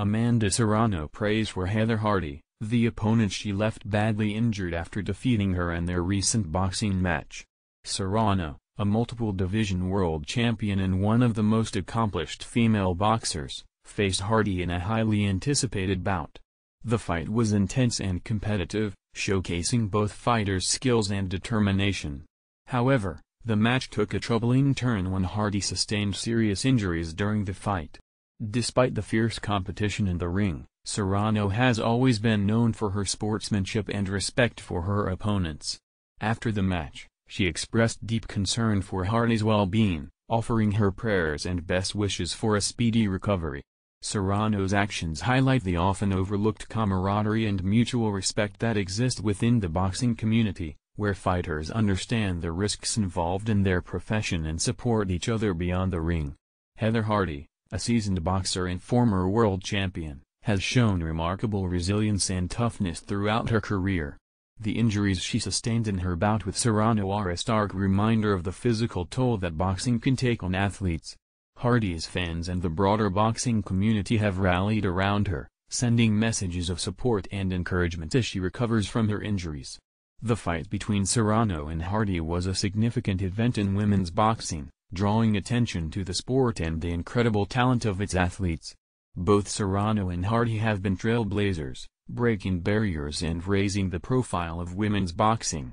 Amanda Serrano prays for Heather Hardy, the opponent she left badly injured after defeating her in their recent boxing match. Serrano, a multiple division world champion and one of the most accomplished female boxers, faced Hardy in a highly anticipated bout. The fight was intense and competitive, showcasing both fighters' skills and determination. However, the match took a troubling turn when Hardy sustained serious injuries during the fight. Despite the fierce competition in the ring, Serrano has always been known for her sportsmanship and respect for her opponents. After the match, she expressed deep concern for Hardy's well-being, offering her prayers and best wishes for a speedy recovery. Serrano's actions highlight the often overlooked camaraderie and mutual respect that exist within the boxing community, where fighters understand the risks involved in their profession and support each other beyond the ring. Heather Hardy, a seasoned boxer and former world champion, has shown remarkable resilience and toughness throughout her career. The injuries she sustained in her bout with Serrano are a stark reminder of the physical toll that boxing can take on athletes. Hardy's fans and the broader boxing community have rallied around her, sending messages of support and encouragement as she recovers from her injuries. The fight between Serrano and Hardy was a significant event in women's boxing, drawing attention to the sport and the incredible talent of its athletes. Both Serrano and Hardy have been trailblazers, breaking barriers and raising the profile of women's boxing.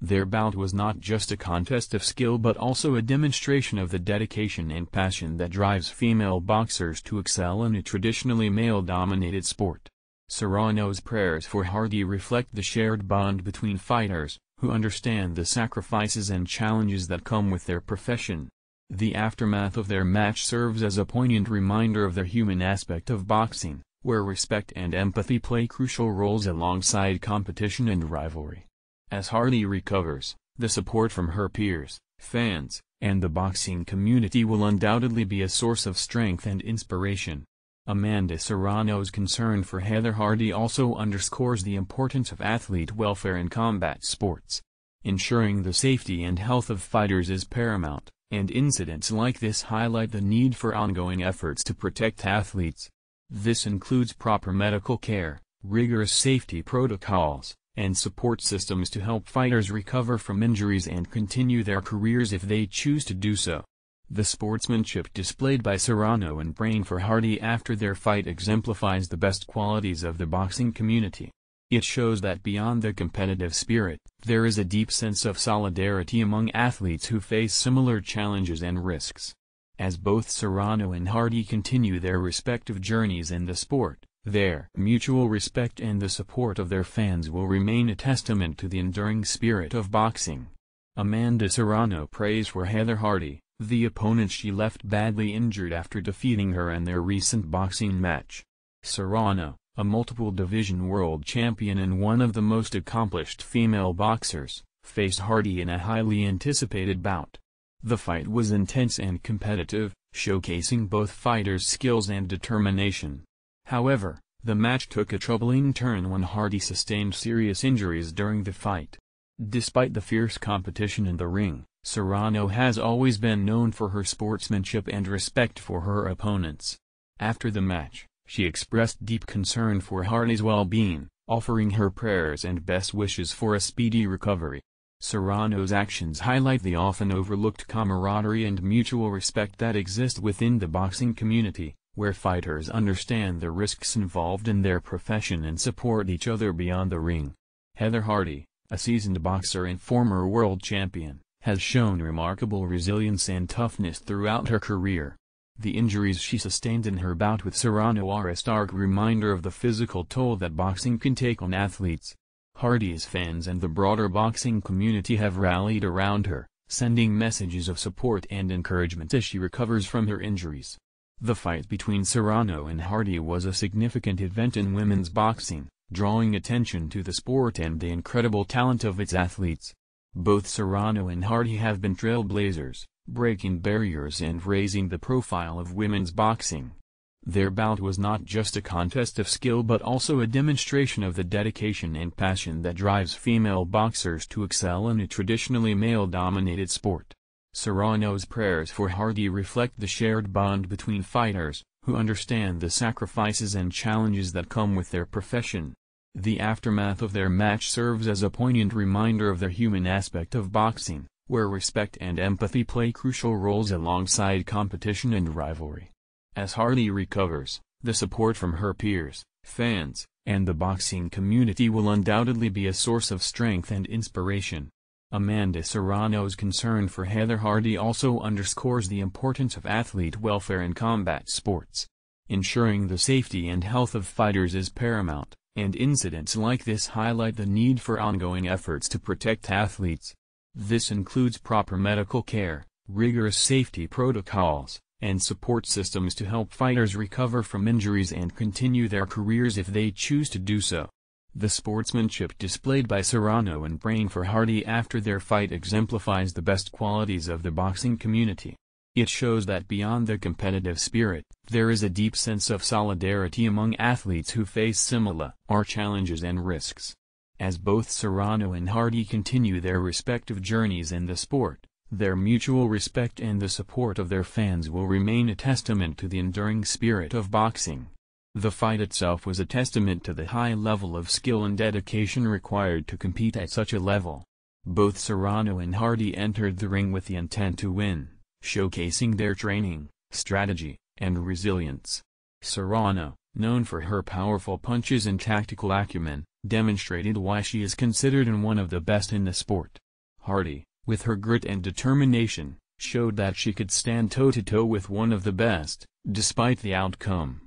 Their bout was not just a contest of skill but also a demonstration of the dedication and passion that drives female boxers to excel in a traditionally male-dominated sport. Serrano's prayers for Hardy reflect the shared bond between fighters, who understand the sacrifices and challenges that come with their profession. The aftermath of their match serves as a poignant reminder of the human aspect of boxing, where respect and empathy play crucial roles alongside competition and rivalry. As Hardy recovers, the support from her peers, fans, and the boxing community will undoubtedly be a source of strength and inspiration. Amanda Serrano's concern for Heather Hardy also underscores the importance of athlete welfare in combat sports. Ensuring the safety and health of fighters is paramount, and incidents like this highlight the need for ongoing efforts to protect athletes. This includes proper medical care, rigorous safety protocols, and support systems to help fighters recover from injuries and continue their careers if they choose to do so. The sportsmanship displayed by Serrano and praying for Hardy after their fight exemplifies the best qualities of the boxing community. It shows that beyond the competitive spirit, there is a deep sense of solidarity among athletes who face similar challenges and risks. As both Serrano and Hardy continue their respective journeys in the sport, their mutual respect and the support of their fans will remain a testament to the enduring spirit of boxing. Amanda Serrano prays for Heather Hardy, the opponent she left badly injured after defeating her in their recent boxing match. Serrano, a multiple division world champion and one of the most accomplished female boxers, faced Hardy in a highly anticipated bout. The fight was intense and competitive, showcasing both fighters' skills and determination. However, the match took a troubling turn when Hardy sustained serious injuries during the fight. Despite the fierce competition in the ring, Serrano has always been known for her sportsmanship and respect for her opponents. After the match, she expressed deep concern for Hardy's well-being, offering her prayers and best wishes for a speedy recovery. Serrano's actions highlight the often overlooked camaraderie and mutual respect that exist within the boxing community, where fighters understand the risks involved in their profession and support each other beyond the ring. Heather Hardy, a seasoned boxer and former world champion, has shown remarkable resilience and toughness throughout her career. The injuries she sustained in her bout with Serrano are a stark reminder of the physical toll that boxing can take on athletes. Hardy's fans and the broader boxing community have rallied around her, sending messages of support and encouragement as she recovers from her injuries. The fight between Serrano and Hardy was a significant event in women's boxing, drawing attention to the sport and the incredible talent of its athletes. Both Serrano and Hardy have been trailblazers, breaking barriers and raising the profile of women's boxing. Their bout was not just a contest of skill but also a demonstration of the dedication and passion that drives female boxers to excel in a traditionally male-dominated sport. Serrano's prayers for Hardy reflect the shared bond between fighters, who understand the sacrifices and challenges that come with their profession. The aftermath of their match serves as a poignant reminder of the human aspect of boxing, where respect and empathy play crucial roles alongside competition and rivalry. As Hardy recovers, the support from her peers, fans, and the boxing community will undoubtedly be a source of strength and inspiration. Amanda Serrano's concern for Heather Hardy also underscores the importance of athlete welfare in combat sports. Ensuring the safety and health of fighters is paramount, and incidents like this highlight the need for ongoing efforts to protect athletes. This includes proper medical care, rigorous safety protocols, and support systems to help fighters recover from injuries and continue their careers if they choose to do so. The sportsmanship displayed by Serrano and Brain for Hardy after their fight exemplifies the best qualities of the boxing community. It shows that beyond the competitive spirit, there is a deep sense of solidarity among athletes who face similar challenges and risks. As both Serrano and Hardy continue their respective journeys in the sport, their mutual respect and the support of their fans will remain a testament to the enduring spirit of boxing. The fight itself was a testament to the high level of skill and dedication required to compete at such a level. Both Serrano and Hardy entered the ring with the intent to win, showcasing their training, strategy, and resilience. Serrano, known for her powerful punches and tactical acumen, demonstrated why she is considered one of the best in the sport. Hardy, with her grit and determination, showed that she could stand toe-to-toe -to -toe with one of the best, despite the outcome.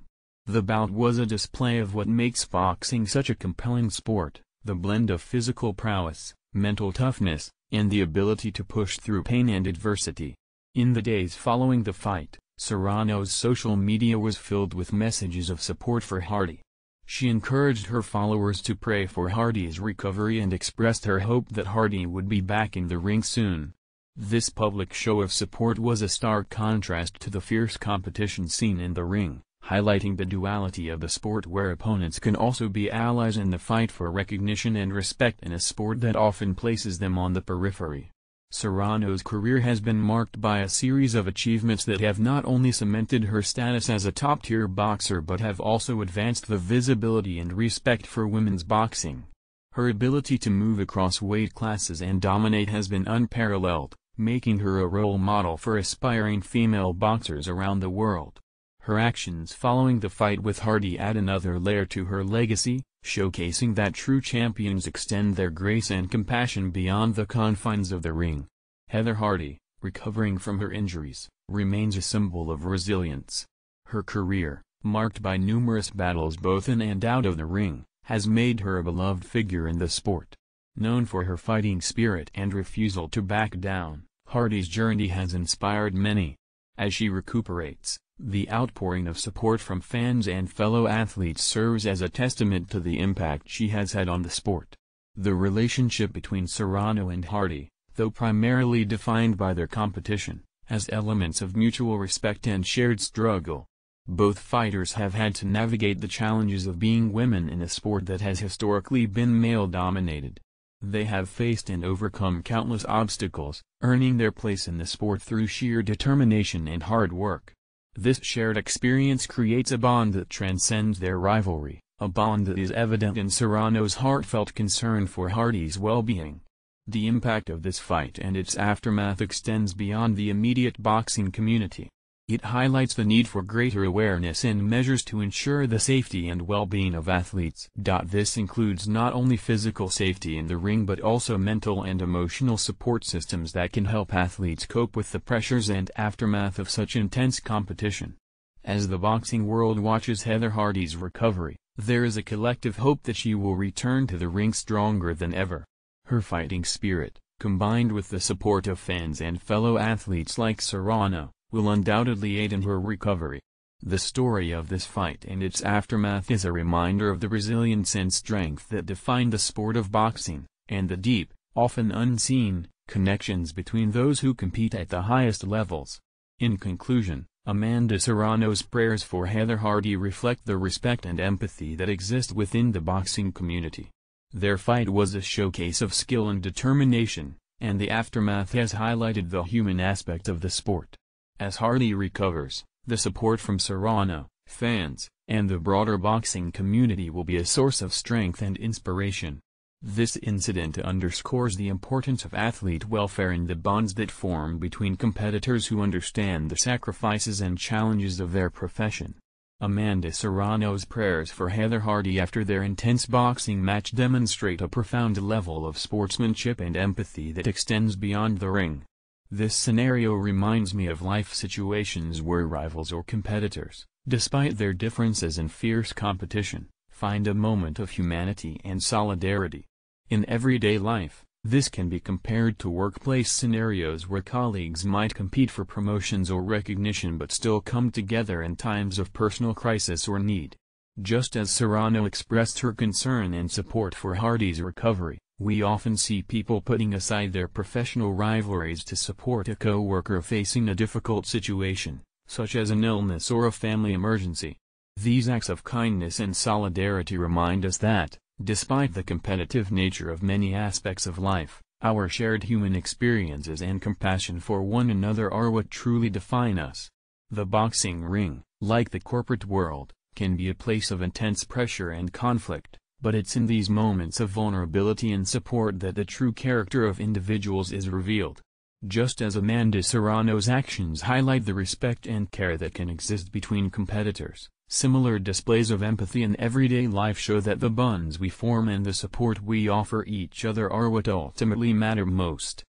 The bout was a display of what makes boxing such a compelling sport, the blend of physical prowess, mental toughness, and the ability to push through pain and adversity. In the days following the fight, Serrano's social media was filled with messages of support for Hardy. She encouraged her followers to pray for Hardy's recovery and expressed her hope that Hardy would be back in the ring soon. This public show of support was a stark contrast to the fierce competition seen in the ring, highlighting the duality of the sport where opponents can also be allies in the fight for recognition and respect in a sport that often places them on the periphery. Serrano's career has been marked by a series of achievements that have not only cemented her status as a top-tier boxer but have also advanced the visibility and respect for women's boxing. Her ability to move across weight classes and dominate has been unparalleled, making her a role model for aspiring female boxers around the world. Her actions following the fight with Hardy add another layer to her legacy, showcasing that true champions extend their grace and compassion beyond the confines of the ring. Heather Hardy, recovering from her injuries, remains a symbol of resilience. Her career, marked by numerous battles both in and out of the ring, has made her a beloved figure in the sport. Known for her fighting spirit and refusal to back down, Hardy's journey has inspired many. As she recuperates, the outpouring of support from fans and fellow athletes serves as a testament to the impact she has had on the sport. The relationship between Serrano and Hardy, though primarily defined by their competition, has elements of mutual respect and shared struggle. Both fighters have had to navigate the challenges of being women in a sport that has historically been male-dominated. They have faced and overcome countless obstacles, earning their place in the sport through sheer determination and hard work. This shared experience creates a bond that transcends their rivalry, a bond that is evident in Serrano's heartfelt concern for Hardy's well-being. The impact of this fight and its aftermath extends beyond the immediate boxing community. It highlights the need for greater awareness and measures to ensure the safety and well-being of athletes. This includes not only physical safety in the ring but also mental and emotional support systems that can help athletes cope with the pressures and aftermath of such intense competition. As the boxing world watches Heather Hardy's recovery, there is a collective hope that she will return to the ring stronger than ever. Her fighting spirit, combined with the support of fans and fellow athletes like Serrano, will undoubtedly aid in her recovery. The story of this fight and its aftermath is a reminder of the resilience and strength that define the sport of boxing, and the deep, often unseen, connections between those who compete at the highest levels. In conclusion, Amanda Serrano's prayers for Heather Hardy reflect the respect and empathy that exist within the boxing community. Their fight was a showcase of skill and determination, and the aftermath has highlighted the human aspect of the sport. As Hardy recovers, The support from Serrano, fans, and the broader boxing community will be a source of strength and inspiration. This incident underscores the importance of athlete welfare and the bonds that form between competitors who understand the sacrifices and challenges of their profession. Amanda Serrano's prayers for Heather Hardy after their intense boxing match demonstrate a profound level of sportsmanship and empathy that extends beyond the ring. This scenario reminds me of life situations where rivals or competitors, despite their differences and fierce competition, find a moment of humanity and solidarity. In everyday life, this can be compared to workplace scenarios where colleagues might compete for promotions or recognition but still come together in times of personal crisis or need. Just as Serrano expressed her concern and support for Hardy's recovery, we often see people putting aside their professional rivalries to support a co-worker facing a difficult situation, such as an illness or a family emergency. These acts of kindness and solidarity remind us that, Despite the competitive nature of many aspects of life, our shared human experiences and compassion for one another are what truly define us. The boxing ring, like the corporate world, can be a place of intense pressure and conflict, but it's in these moments of vulnerability and support that the true character of individuals is revealed. Just as Amanda Serrano's actions highlight the respect and care that can exist between competitors, Similar displays of empathy in everyday life show that the bonds we form and the support we offer each other are what ultimately matter most.